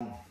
Um,